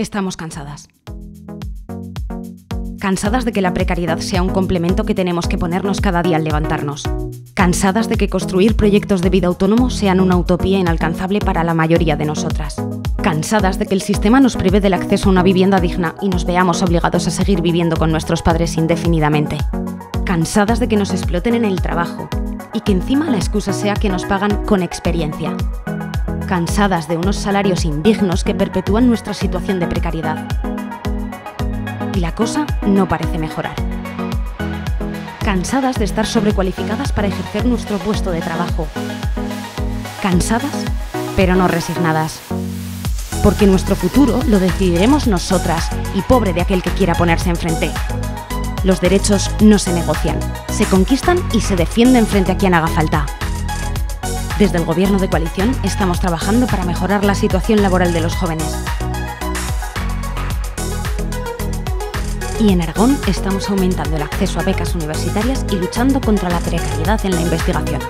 Estamos cansadas. Cansadas de que la precariedad sea un complemento que tenemos que ponernos cada día al levantarnos. Cansadas de que construir proyectos de vida autónomo sean una utopía inalcanzable para la mayoría de nosotras. Cansadas de que el sistema nos prive del acceso a una vivienda digna y nos veamos obligados a seguir viviendo con nuestros padres indefinidamente. Cansadas de que nos exploten en el trabajo y que encima la excusa sea que nos pagan con experiencia. Cansadas de unos salarios indignos que perpetúan nuestra situación de precariedad. Y la cosa no parece mejorar. Cansadas de estar sobrecualificadas para ejercer nuestro puesto de trabajo. Cansadas, pero no resignadas. Porque nuestro futuro lo decidiremos nosotras y pobre de aquel que quiera ponerse enfrente. Los derechos no se negocian, se conquistan y se defienden frente a quien haga falta. Desde el Gobierno de coalición estamos trabajando para mejorar la situación laboral de los jóvenes. Y en Aragón estamos aumentando el acceso a becas universitarias y luchando contra la precariedad en la investigación.